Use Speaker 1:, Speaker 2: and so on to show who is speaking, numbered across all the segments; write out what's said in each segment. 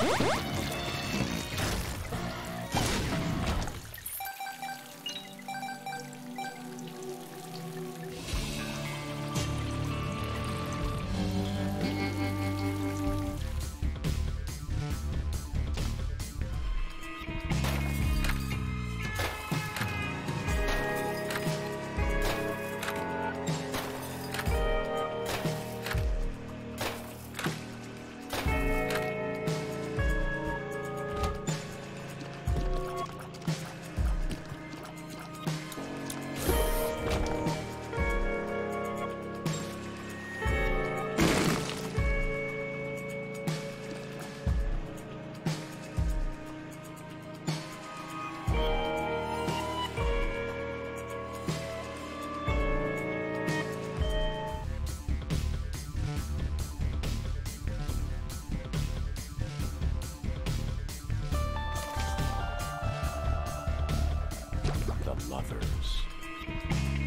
Speaker 1: The lovers.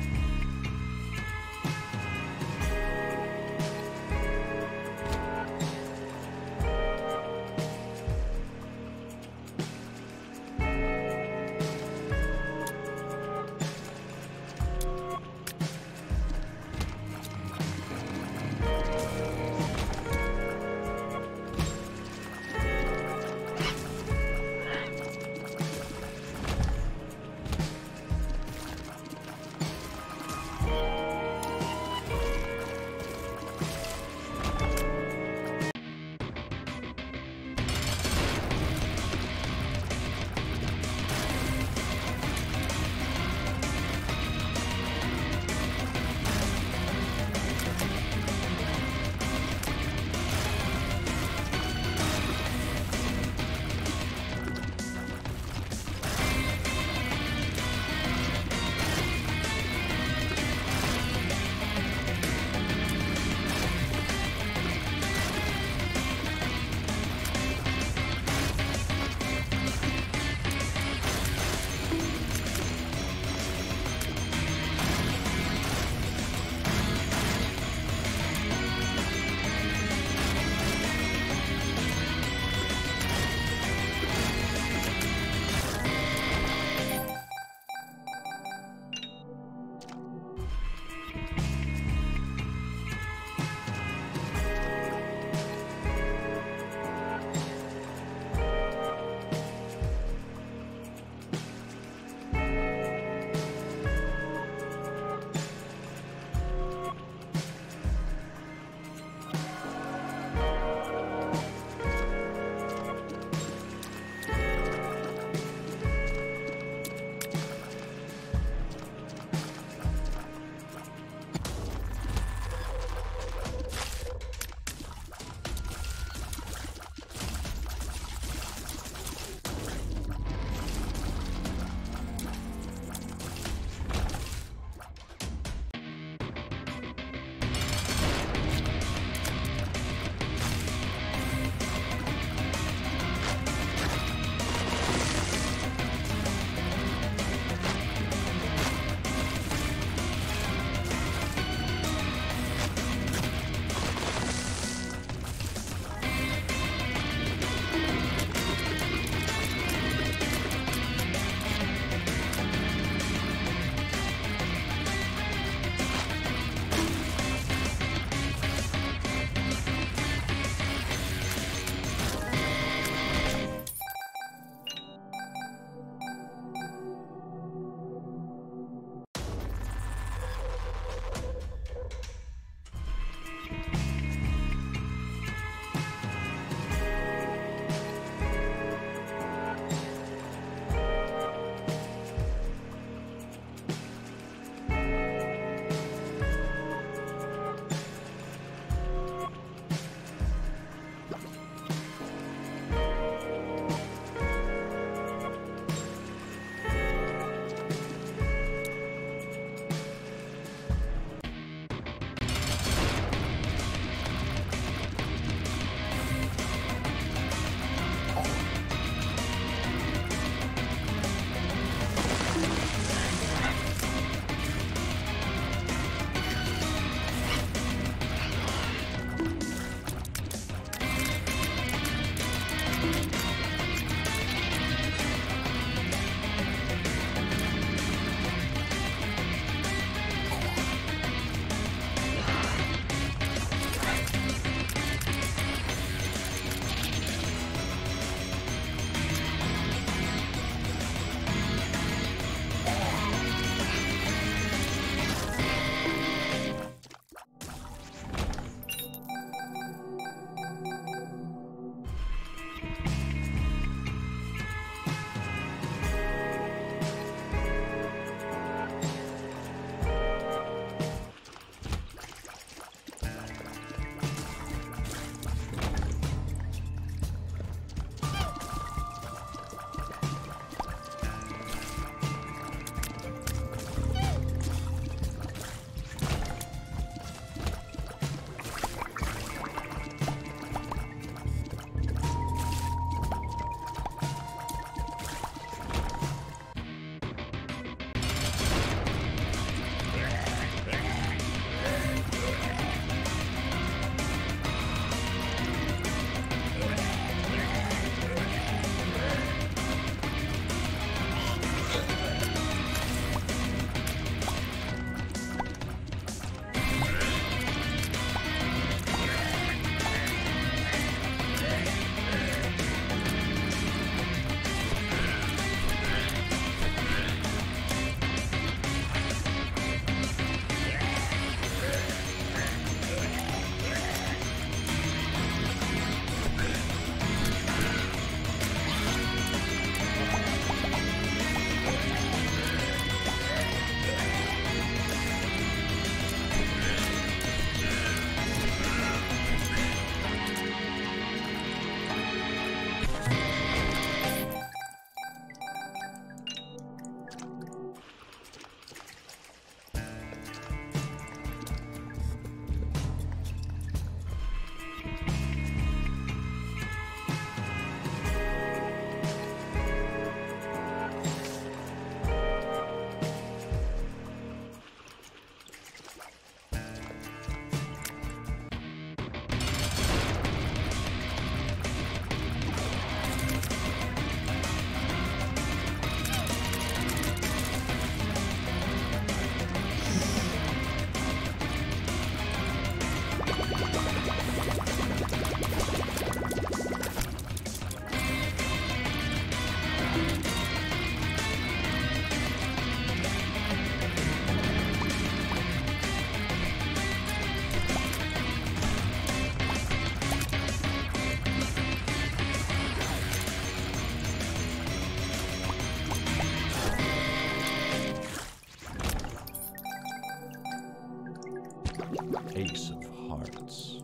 Speaker 1: Ace of Hearts.